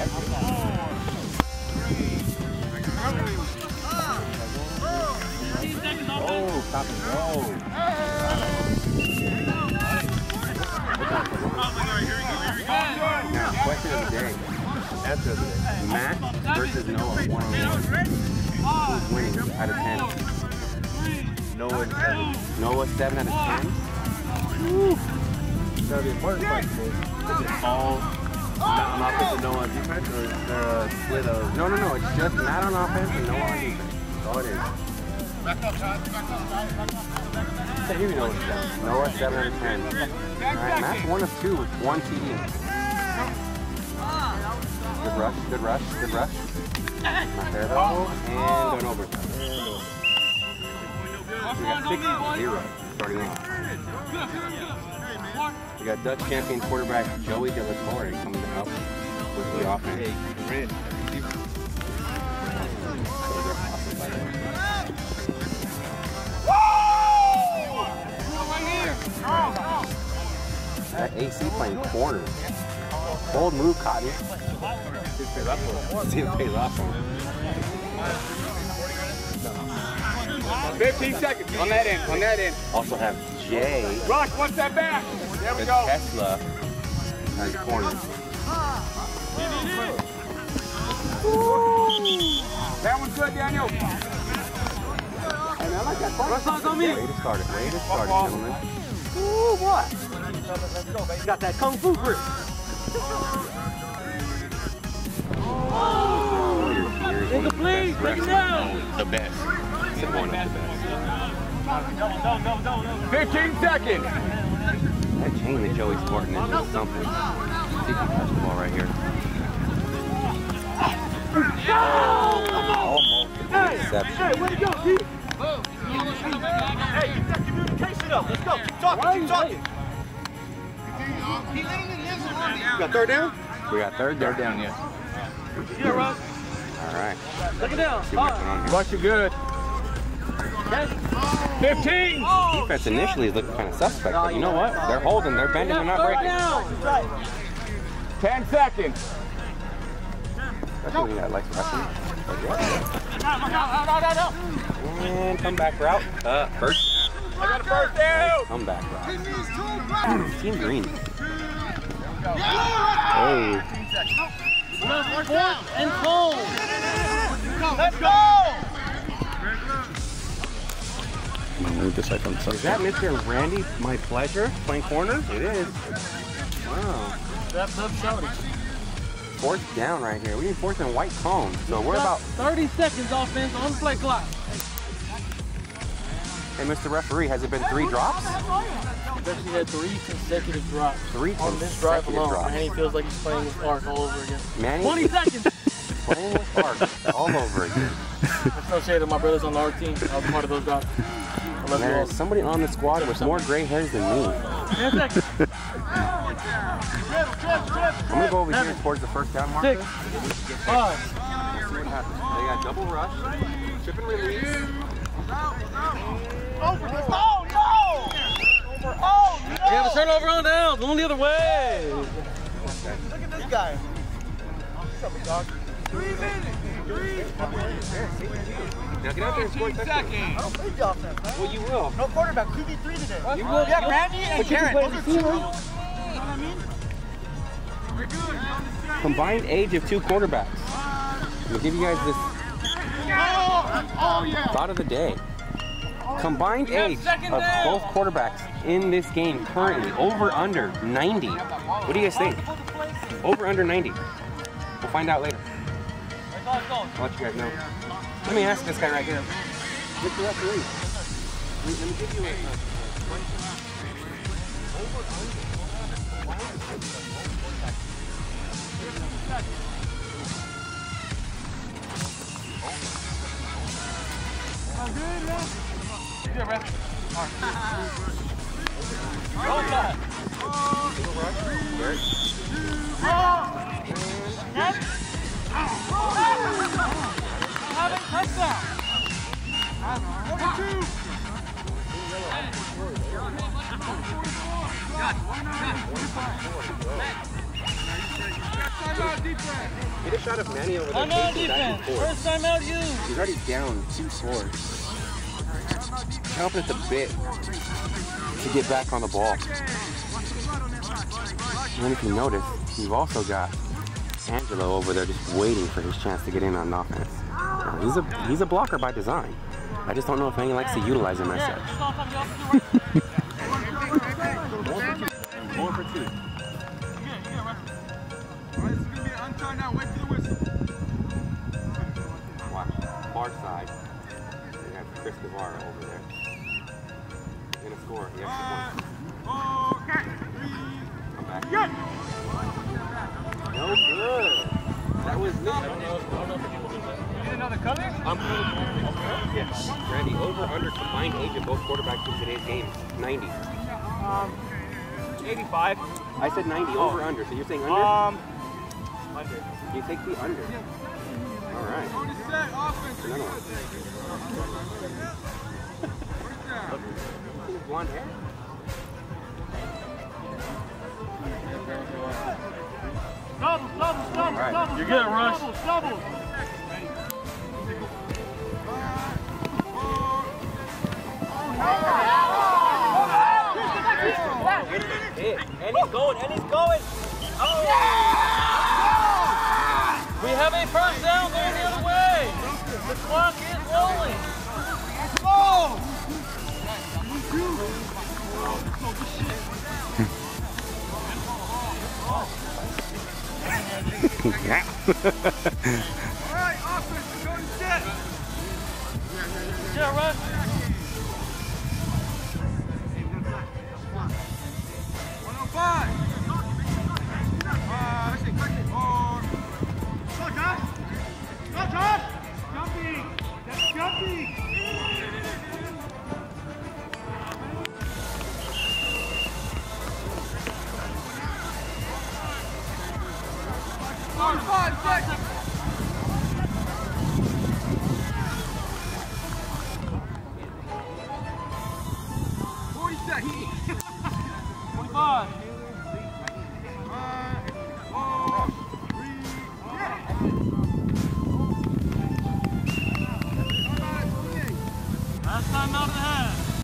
Oh, stop and go. Now, question of the day. Answer of the day. Matt versus Noah, one on one. Winning out of ten? Noah seven. Noah, seven out of ten. It's gotta be important fight today. Is all Matt on offense and Noah on defense, or is there a split of? No, no, no. It's just Matt on offense and Noah on defense. That's all it is. Say who knows that. Noah, seven out of ten. All right, Matt's one of two with one TD. Good rush, good rush, good rush. Not there though, and going over. We got six zero starting off. We got Dutch champion quarterback Joey De La Torre coming to help with the offense. Rin. So they're awesome, by the way. That AC playing corner. Bold move, Cotton. See if it pays off. 15 seconds on that end, on that end. Also have Jay Rock, one step back. There we go. Tesla as corner. That one's good, Daniel. And I like that Rush on me. Way to start it. Way to start it, gentlemen. Ooh, what? He's got that kung fu grip. Oh, Incomplete. Take it down. The best. Said one of the best. 15 seconds. That chain that Joey's sporting is just something. See if he can catch the ball right here. Almost. Interception. Hey, way to go, Pete. Hey, keep that communication up. Let's go. Keep talking. Keep talking. You got third down? We got third down. down, yeah. Yeah, Russ. All right. Look it down. See what's going on here. Rush, you good. 15. Defense initially is looking kind of suspect, but you know what? They're holding, they're bending, they're not breaking. down. 10 seconds. That's what we got, like rushing. And comeback route. Uh, first I got a first down. comeback route. Team green. Hey, Fourth and goal. Let's go. Is that Mr. Randy, my pleasure, playing corner? It is. Wow. That's up shouting. Fourth down right here. We need fourth and white cone. So we're about, 30 seconds offense on the play clock. hey, Mr. Referee, has it been three drops? He's actually had three consecutive drops. Three on this drive consecutive alone. drops. And he feels like he's playing with Park all over again. Manny 20 seconds. playing with Clark all over again. That's no shade of my brothers on the art team. I was part of those drops. I love you all. There's somebody on the squad with more gray hairs than me. I'm gonna go over here towards the first down marker. Six. Five. See what happens. They got double rush, trip and release. Oh no! Oh no! We have a turnover on downs. Going the other way. Look at this guy. What's up, dog? Three minutes. Three. Now get out there and score a touchdown. I don't play the offense, man. Well, you will. No quarterback. QB3 today. You will. Yeah, Randy and Karen. Those are two. You know what I mean? Combined age of two quarterbacks. We'll give you guys this thought of the day. Combined age of both quarterbacks in this game currently over under 90. What do you guys think? Over under 90. We'll find out later. I'll let you guys know. Let me ask this guy right here. Get the referee. Let me give you a... Oh, good, ref. Good, ref. All right. Roll ball. Over. Over. Over. Over. Over. Get a shot of Manny over there. I'm on defense. First time out you. He's already down two scores. Chomping at the bit to get back on the ball. And then if you notice, you've also got Angelo over there just waiting for his chance to get in on offense. Now, he's a he's a blocker by design. I just don't know if Manny likes to utilize him as such. just off on the opposite way. Going for two. Watch. Far side. We have Chris Guevara over there. He's gonna score. He has to score. Come back. No good. That was me. I'm Yes. Randy, over under combined age of both quarterbacks in today's game, 90. Um, 85. I said 90, over under. So you're saying under? Um, 100. you take the under. All right. Another one. Blonde hair? Doubles, doubles, doubles, Right. doubles. You're good, Rush. Doubles, doubles. And he's going, and he's going. Oh! Yeah! We have a first down going the other way. The clock is rolling. Oh! yeah. All right, offense, go to set. Yeah, right. 우리가.